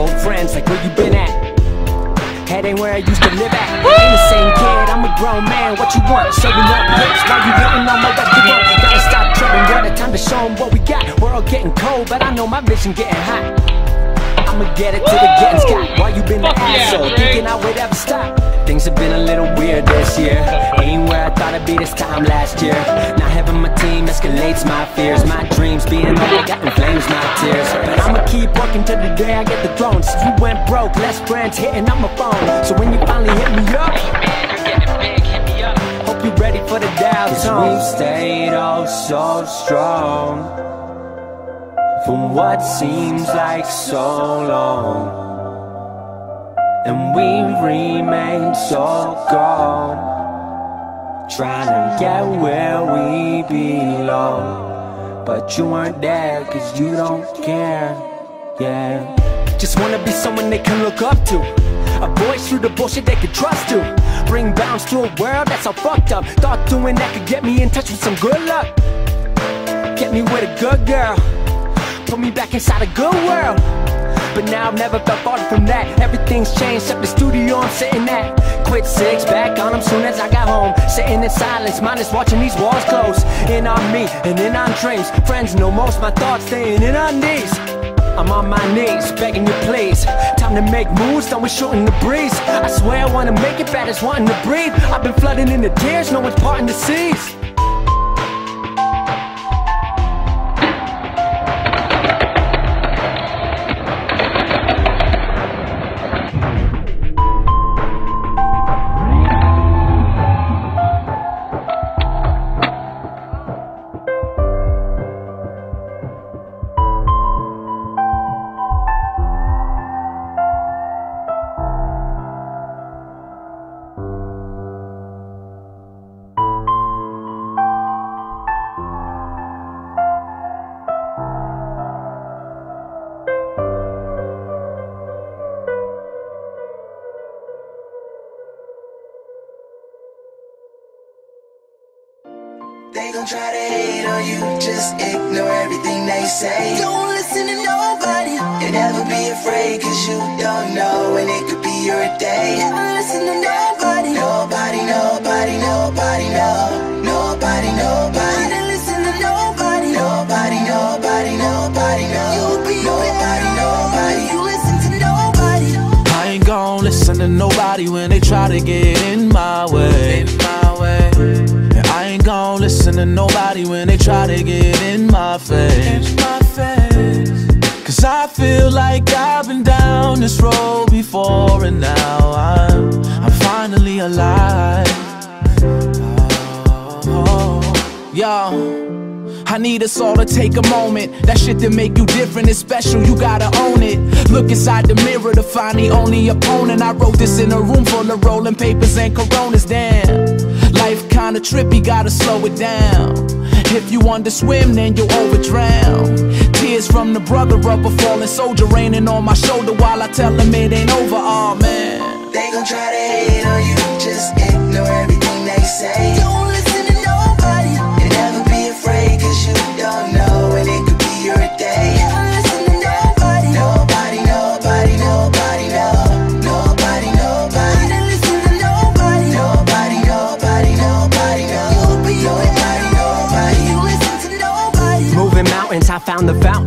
Old friends, like where you been at? Head ain't where I used to live at. Ain't the same kid, I'm a grown man. What you want? Serving up lips, Why you hitting on my record. Gotta stop tripping, what a time to show them what we got. We're all getting cold, but I know my vision getting hot. I'ma get it to the getting sky. Why you been an Fuck yeah, asshole? Drake. Thinking I would ever stop. Things have been a little weird this year. Ain't where I thought I'd be this time last year. Not having my team escalates my fears. My dreams being all I got inflames my tears. But I'ma keep working till the day I get the throne. Since you went broke, less friends hitting up my phone. So when you finally hit me up, hope you're ready for the Dow Cause we've stayed oh so strong. For what seems like so long. And we remain so gone Trying to get where we belong. But you weren't there cause you don't care Yeah. Just wanna be someone they can look up to. A voice through the bullshit they could trust to. Bring balance to a world that's all fucked up. Thought doing that could get me in touch with some good luck. Get me with a good girl Put me back inside a good world. But now I've never felt far from that. Everything's changed except the studio I'm sitting at. Quit six, back on them soon as I got home. Sitting in silence, mind is watching these walls close. In on me and in on dreams. Friends know most my thoughts staying in on knees I'm on my knees, begging you please. Time to make moves, done with shooting the breeze. I swear I wanna make it bad as wanting to breathe. I've been flooding in the tears, no one's parting the seas try to get in my face. In my face. Cause I feel like I've been down this road before and now I'm I'm finally alive. Oh, oh, yo. I need us all to take a moment. That shit that make you different is special, you gotta own it. Look inside the mirror to find the only opponent. I wrote this in a room full of rolling papers and coronas, damn. Life kinda trippy, gotta slow it down. If you want to swim, then you'll overdrown. Tears from the brother of a fallen soldier raining on my shoulder while I tell him it ain't over, oh man. They gon' try to hate on you, just ignore everything they say.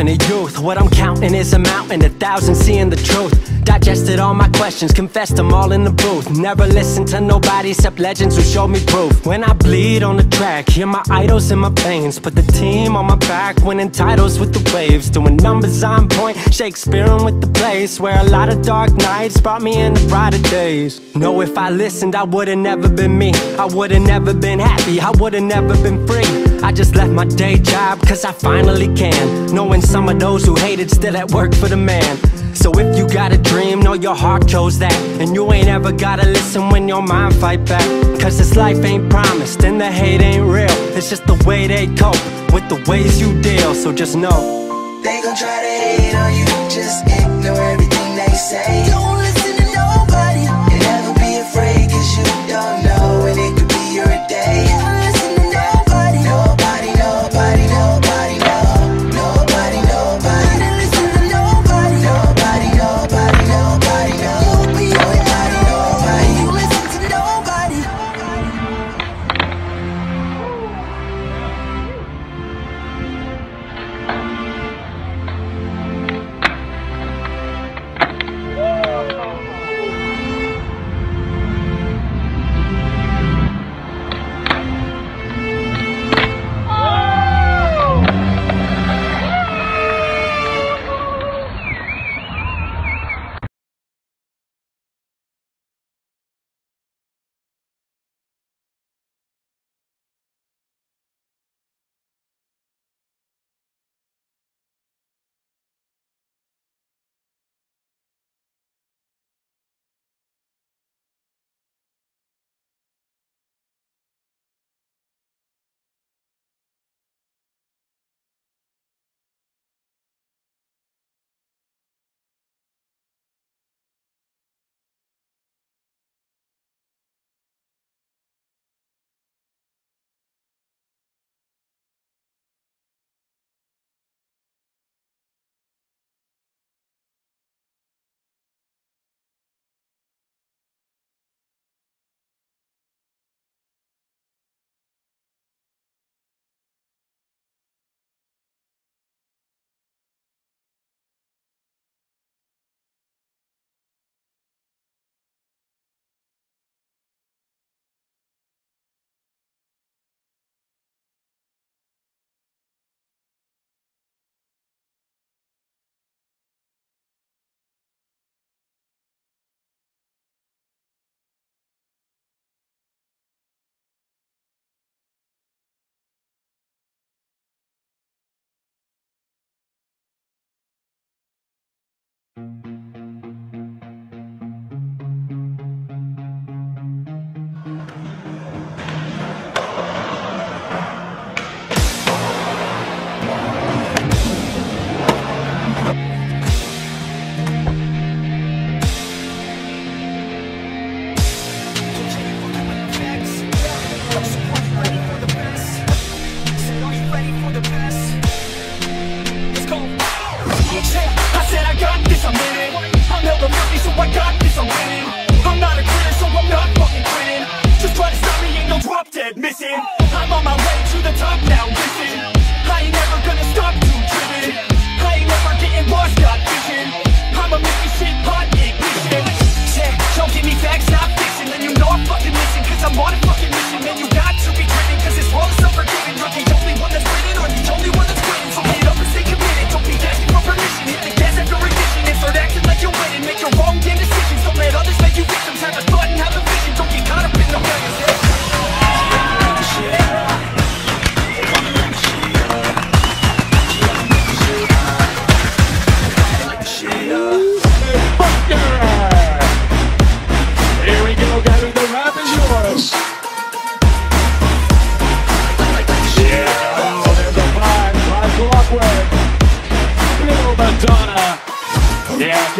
Fountain of youth. What I'm counting is a mountain, a thousand seeing the truth. Digested all my questions, confessed them all in the booth. Never listened to nobody except legends who showed me proof. When I bleed on the track, hear my idols in my veins. Put the team on my back, winning titles with the waves. Doing numbers on point, Shakespearean with the place. Where a lot of dark nights brought me into brighter days. Know if I listened, I would've never been me. I would've never been happy, I would've never been free. I just left my day job cause I finally can. Knowing some of those who hated still at work for the man. So if you got a dream, know your heart chose that. And you ain't ever gotta listen when your mind fight back. Cause this life ain't promised and the hate ain't real. It's just the way they cope with the ways you deal. So just know. They gon' try to hate on you, just ignore everything they say.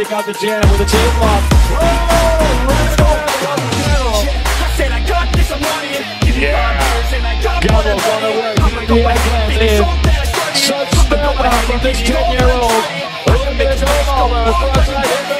kick out the jam with a tail. Oh, let's go. Yeah. Gobbles on the way. The Egglands in. Touchdown from this 10-year-old. Look at Gobbles. Right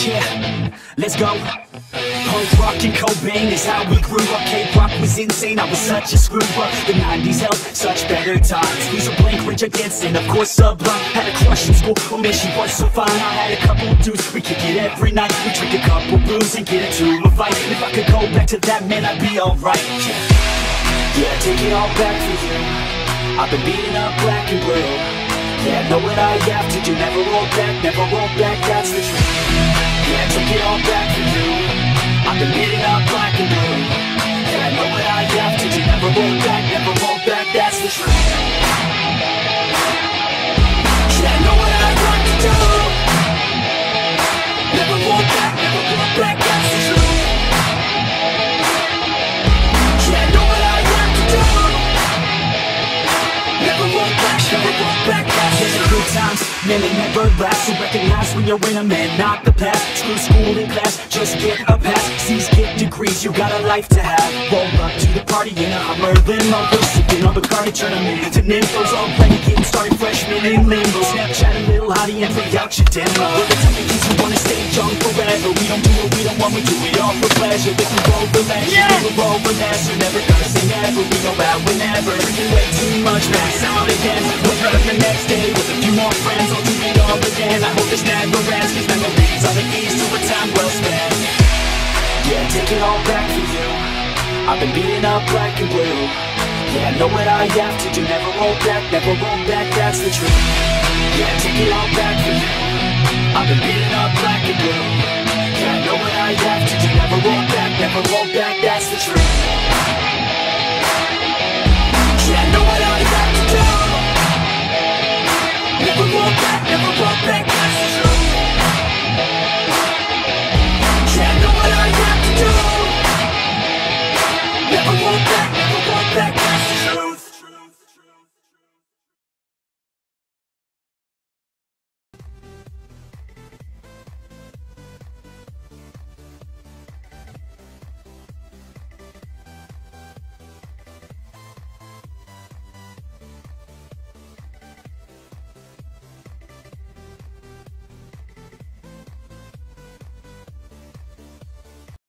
Yeah, let's go. Punk rock and Cobain is how we grew up. K-pop was insane, I was such a screw up. The 90s held such better times. We saw Blink, Rage Against, and of course Sublime. Had a crush in school, oh man, she was so fine. I had a couple of dudes, we kick it every night. We drink a couple brews and get into a fight. If I could go back to that, man, I'd be alright. Yeah. yeah, take it all back for you. I've been beating up black and blue. Yeah, know what I have to do Never roll back, never roll back, that's the truth Yeah, take it all back for you. I've been beating up black and blue Yeah, know what I have to do. Never roll back, never roll back, they never last So recognize when you're in a man, not the past. Screw school and class, just get a pass. C's get degrees, you got a life to have. Roll up to the party in a Hummer limo sipping on Bacardi, turn them into nymphos Already getting started, freshman in limbo. Snapchat a little hottie and play out your demo. We're the type of kids who wanna stay young forever. We don't do what we don't want, we do it all for pleasure. If we roll the ledge, yeah. we'll roll the master Never gonna say never, we go out whenever. Drinking way too much, max out again Wake up the next day with a few more friends It all again, I hope this never ends Cause memories are the keys to a time well spent Yeah, take it all back for you I've been beating up black and blue. Yeah, know what I have to do. Never roll back, never roll back, that's the truth. Yeah, take it all back for you I've been beating up black and blue Yeah, know what I have to do. Never roll back, never roll back, that's the truth